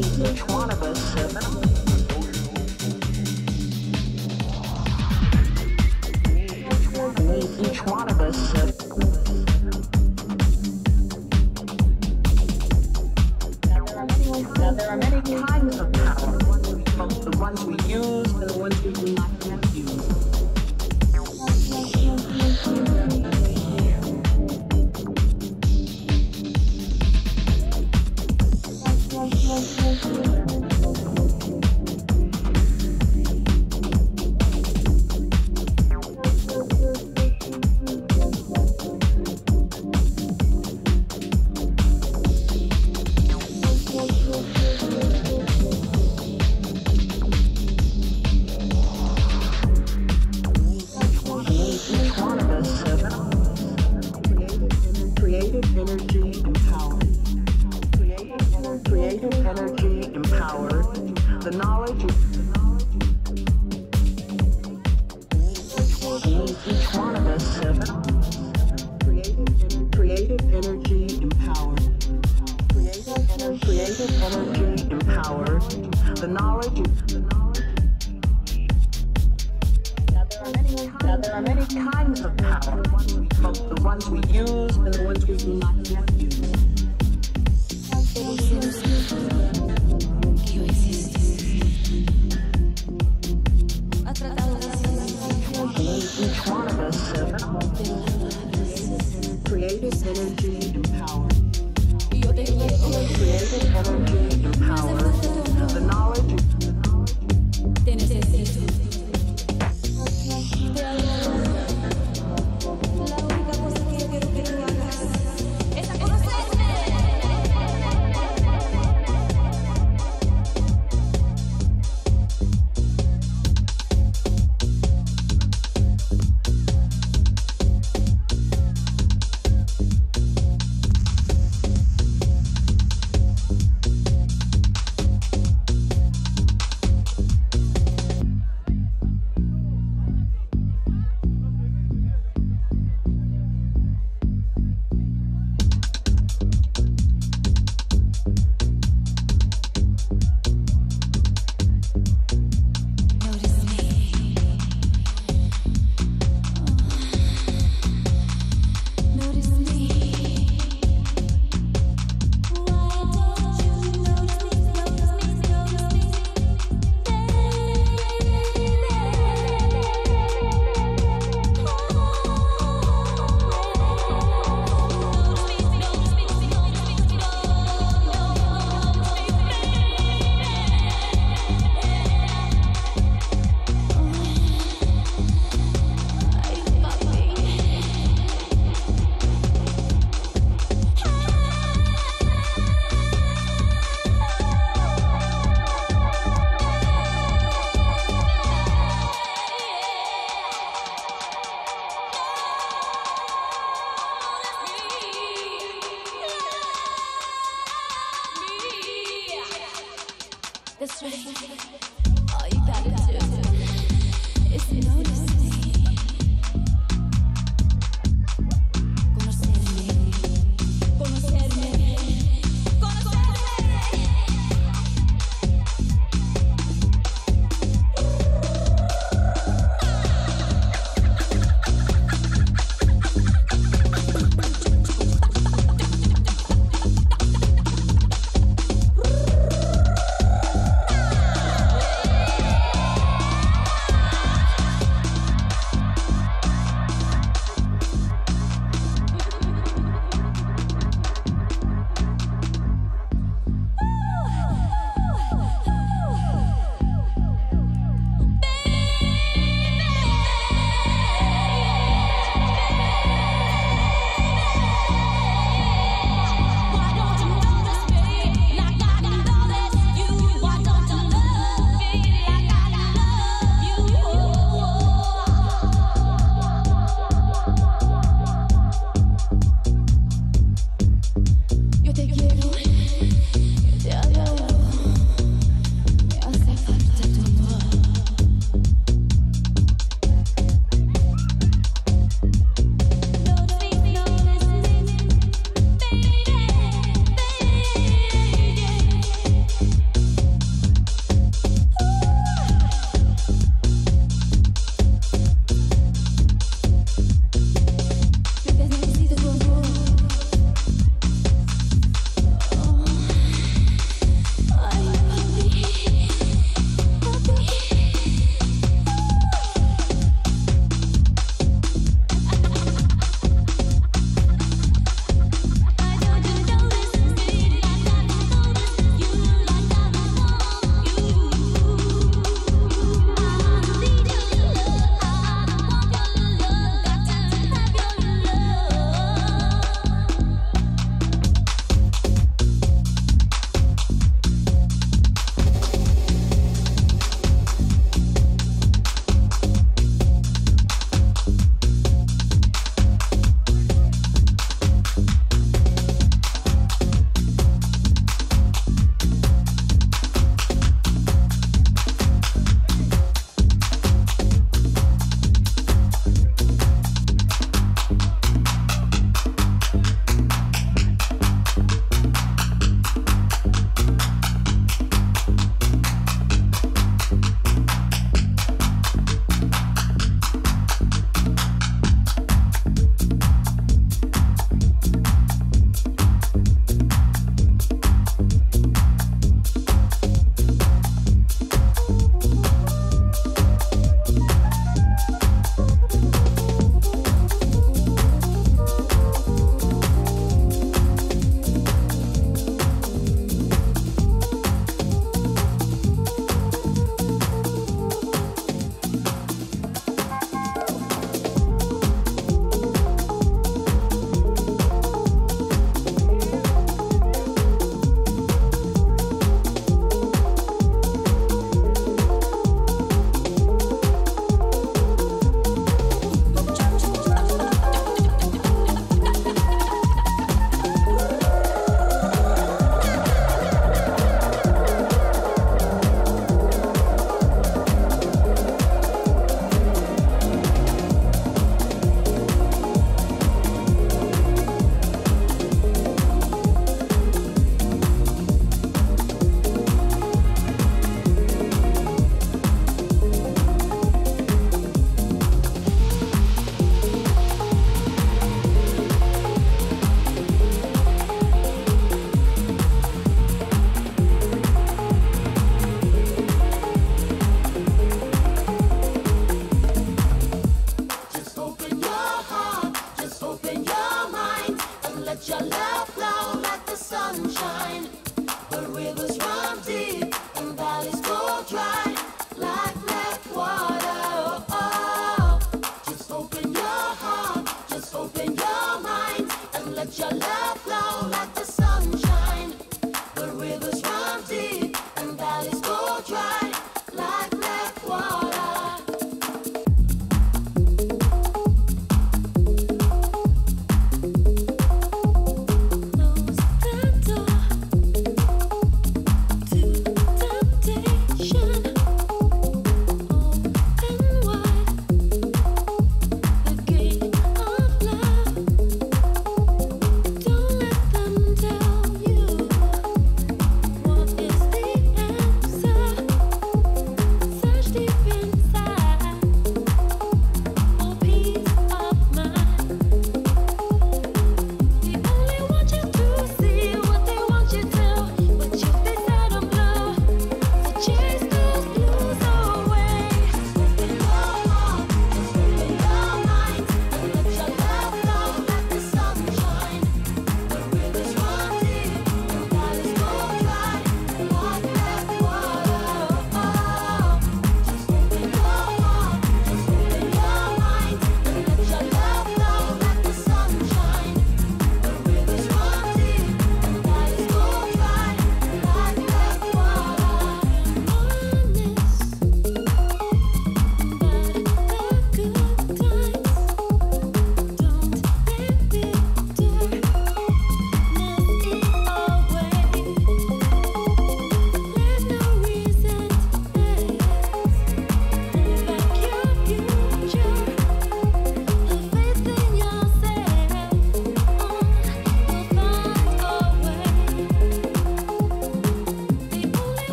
Each one of us. Uh,